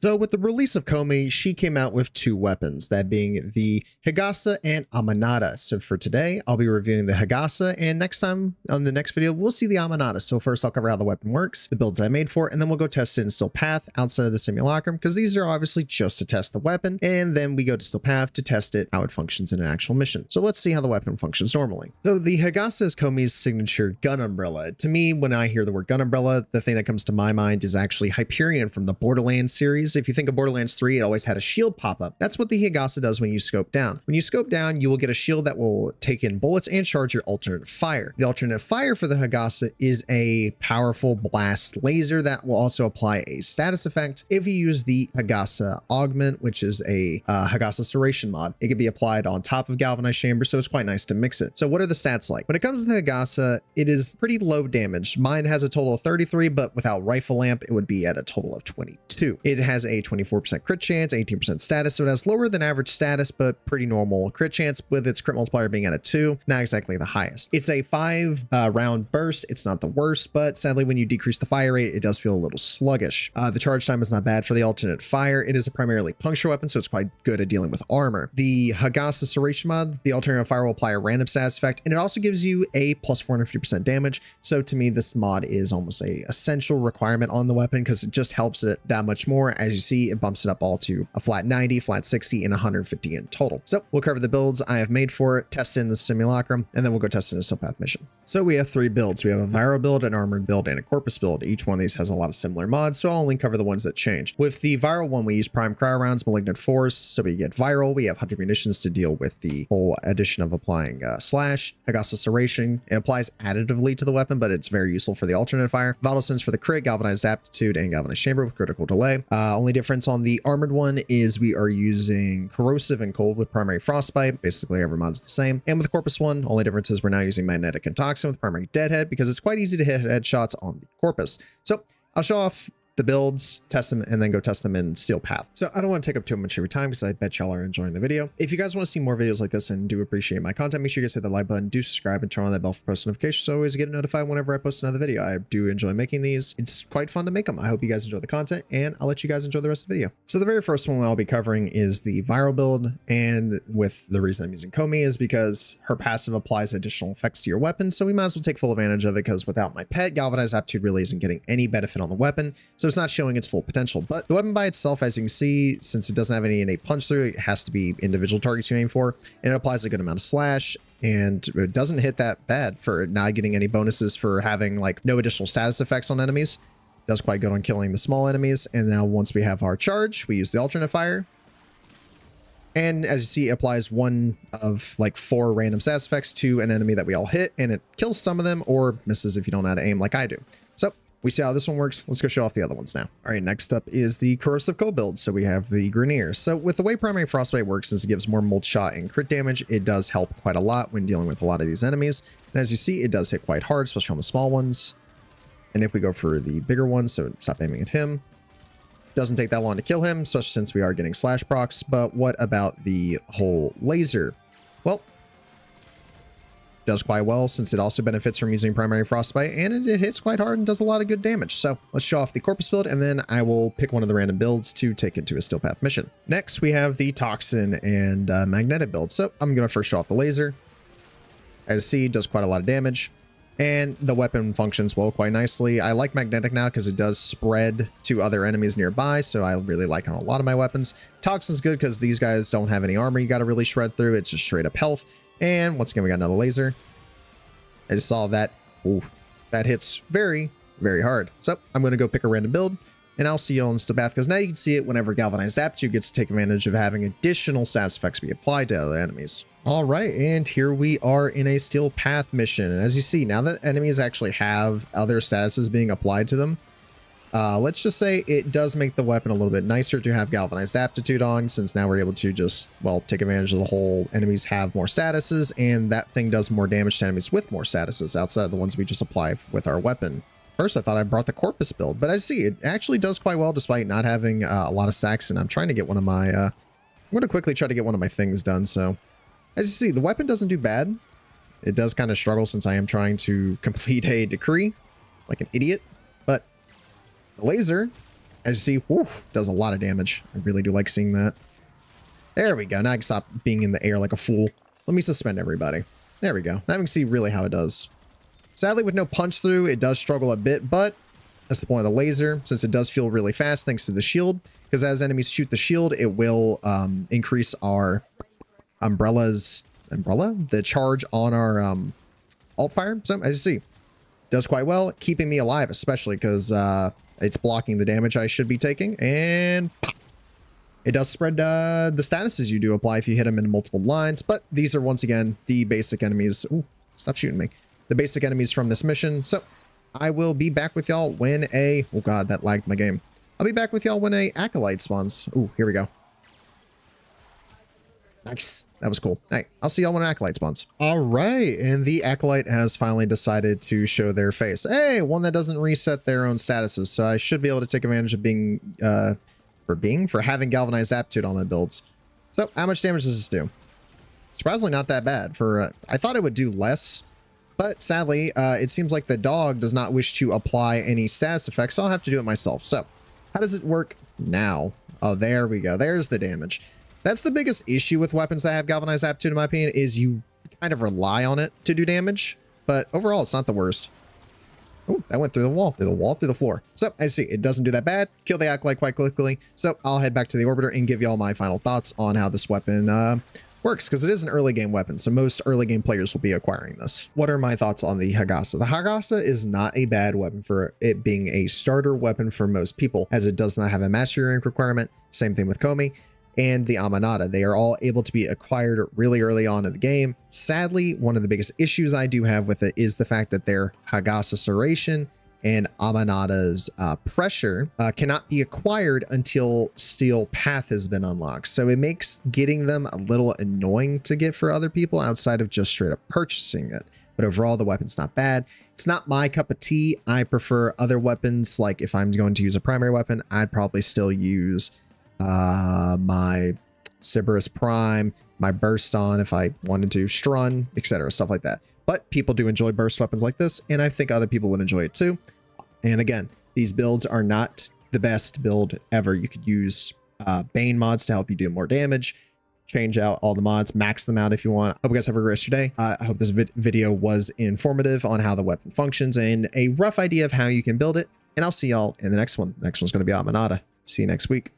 So with the release of Koumei, she came out with two weapons, that being the Higasa and Amanata. So for today, I'll be reviewing the Higasa, and next time on the next video, we'll see the Amanata. So first, I'll cover how the weapon works, the builds I made for it, and then we'll go test it in Steel Path outside of the Simulacrum, because these are obviously just to test the weapon, and then we go to Steel Path to test it, how it functions in an actual mission. So let's see how the weapon functions normally. So the Higasa is Koumei's signature gun umbrella. To me, when I hear the word gun umbrella, the thing that comes to my mind is actually Hyperion from the Borderlands series. If you think of Borderlands 3, it always had a shield pop up. That's what the Higasa does when you scope down. When you scope down, you will get a shield that will take in bullets and charge your alternate fire. The alternate fire for the Higasa is a powerful blast laser that will also apply a status effect if you use the Higasa Augment, which is a uh, Higasa Serration mod. It can be applied on top of Galvanized Chamber, so it's quite nice to mix it. So what are the stats like? When it comes to the Higasa, it is pretty low damage. Mine has a total of 33, but without Rifle Lamp, it would be at a total of 22. It has a 24% crit chance, 18% status, so it has lower than average status, but pretty normal crit chance with its crit multiplier being at a 2, not exactly the highest. It's a 5 uh, round burst. It's not the worst, but sadly when you decrease the fire rate, it does feel a little sluggish. Uh, the charge time is not bad for the alternate fire. It is a primarily puncture weapon, so it's quite good at dealing with armor. The Higasa Serration mod, the alternate fire will apply a random status effect, and it also gives you a plus 450% damage. So to me, this mod is almost a essential requirement on the weapon because it just helps it that much more. As you see, it bumps it up all to a flat 90, flat 60, and 150 in total. So we'll cover the builds I have made for it, test in the simulacrum, and then we'll go test in a Steel Path mission. So we have three builds. We have a Viro build, an armored build, and a corpus build. Each one of these has a lot of similar mods, so I'll only cover the ones that change. With the viral one, we use prime cryo rounds, malignant force, so we get viral. We have Hunter Munitions to deal with the whole addition of applying uh, slash, Higasa Serration. It applies additively to the weapon, but it's very useful for the alternate fire. Vital Sense for the crit, galvanized aptitude, and galvanized chamber with critical delay. Uh, only difference on the armored one is we are using corrosive and cold with primary frostbite. Basically, every mod's the same. And with the corpus one, only difference is we're now using magnetic and toxin with primary deadhead because it's quite easy to hit headshots on the corpus. So I'll show off the builds, test them, and then go test them in Steel Path. So I don't want to take up too much of your time because I bet y'all are enjoying the video. If you guys want to see more videos like this and do appreciate my content, make sure you guys hit the like button, do subscribe, and turn on that bell for post notifications so always get notified whenever I post another video. I do enjoy making these. It's quite fun to make them. I hope you guys enjoy the content, and I'll let you guys enjoy the rest of the video. So the very first one I'll be covering is the viral build, and with the reason I'm using Koumei is because her passive applies additional effects to your weapon, so we might as well take full advantage of it because without my pet, Galvanized Aptitude really isn't getting any benefit on the weapon, so it's not showing its full potential. But the weapon by itself, as you can see, since it doesn't have any innate punch through, it has to be individual targets you aim for, and it applies a good amount of slash, and it doesn't hit that bad for not getting any bonuses for having like no additional status effects on enemies. It does quite good on killing the small enemies. And now once we have our charge, we use the alternate fire. And as you see, it applies one of like four random status effects to an enemy that we all hit, and it kills some of them or misses if you don't know how to aim like I do. So we see how this one works. Let's go show off the other ones now. All right, next up is the Corrosive Cold build. So we have the Grineer. So with the way Primary Frostbite works, since it gives more multi shot and crit damage, it does help quite a lot when dealing with a lot of these enemies. And as you see, it does hit quite hard, especially on the small ones. And if we go for the bigger ones, so stop aiming at him, doesn't take that long to kill him, especially since we are getting slash procs. But what about the whole laser? Well, does quite well since it also benefits from using primary frostbite and it, it, hits quite hard and does a lot of good damage. So let's show off the corpus build and then I will pick one of the random builds to take into a steel path mission. Next we have the toxin and uh, magnetic build. So I'm going to first show off the laser. As see, does quite a lot of damage and the weapon functions well quite nicely. I like magnetic now because it does spread to other enemies nearby, so I really like on a lot of my weapons. Toxin's good because these guys don't have any armor you got to really shred through. It's just straight up health. And once again, we got another laser. I just saw that. Ooh, that hits very, very hard. So I'm going to go pick a random build and I'll see you on path because now you can see it whenever Galvanized Aptitude gets to take advantage of having additional status effects be applied to other enemies. All right, and here we are in a Steel Path mission. And as you see, now that enemies actually have other statuses being applied to them, uh, let's just say it does make the weapon a little bit nicer to have galvanized aptitude on since now we're able to just, well, take advantage of the whole enemies have more statuses and that thing does more damage to enemies with more statuses outside of the ones we just apply with our weapon. First, I thought I brought the Corpus build, but I see it actually does quite well despite not having uh, a lot of stacks and I'm trying to get one of my, uh, I'm going to quickly try to get one of my things done. So as you see, the weapon doesn't do bad. It does kind of struggle since I am trying to complete a decree like an idiot. The laser as you see, whew, does a lot of damage. I really do like seeing that. There we go. Now I can stop being in the air like a fool. Let me suspend everybody. There we go. Now we can see really how it does. Sadly, with no punch through, it does struggle a bit, but that's the point of the laser, since it does feel really fast thanks to the shield. Because as enemies shoot the shield, it will um, increase our umbrellas, umbrella, the charge on our um, alt fire. So as you see, does quite well, keeping me alive, especially because uh, it's blocking the damage I should be taking. And pop. It does spread uh, the statuses you do apply if you hit them in multiple lines, but these are once again the basic enemies. Ooh, stop shooting me. The basic enemies from this mission. So I will be back with y'all when a... Oh god, that lagged my game. I'll be back with y'all when a Acolyte spawns. Ooh, here we go. Nice. That was cool. All right, I'll see y'all when Acolyte spawns. All right, and the Acolyte has finally decided to show their face. Hey, one that doesn't reset their own statuses, so I should be able to take advantage of being, uh, for being, for having Galvanized Aptitude on my builds. So, how much damage does this do? Surprisingly not that bad. For uh, I thought it would do less, but sadly, uh, it seems like the dog does not wish to apply any status effects, so I'll have to do it myself. So, how does it work now? Oh, there we go. There's the damage. That's the biggest issue with weapons that have galvanized aptitude, in my opinion, is you kind of rely on it to do damage. But overall, it's not the worst. Oh, that went through the wall, through the wall, through the floor. So, I see, it doesn't do that bad. Kill the Acolyte quite quickly. So, I'll head back to the Orbiter and give you all my final thoughts on how this weapon uh, works, because it is an early game weapon, so most early game players will be acquiring this. What are my thoughts on the Higasa? The Higasa is not a bad weapon for it being a starter weapon for most people, as it does not have a mastery rank requirement. Same thing with Koumei and the Amanata. They are all able to be acquired really early on in the game. Sadly, one of the biggest issues I do have with it is the fact that their Higasa Serration and Amanata's uh, pressure uh, cannot be acquired until Steel Path has been unlocked. So it makes getting them a little annoying to get for other people outside of just straight up purchasing it. But overall, the weapon's not bad. It's not my cup of tea. I prefer other weapons. Like if I'm going to use a primary weapon, I'd probably still use uh, my Cerberus Prime, my Burston if I wanted to, Strun, etc., stuff like that. But people do enjoy burst weapons like this, and I think other people would enjoy it too. And again, these builds are not the best build ever. You could use uh, Bane mods to help you do more damage, change out all the mods, max them out if you want. I Hope you guys have a great rest of day. Uh, I hope this vid video was informative on how the weapon functions and a rough idea of how you can build it. And I'll see y'all in the next one. The next one's going to be Amanata. See you next week.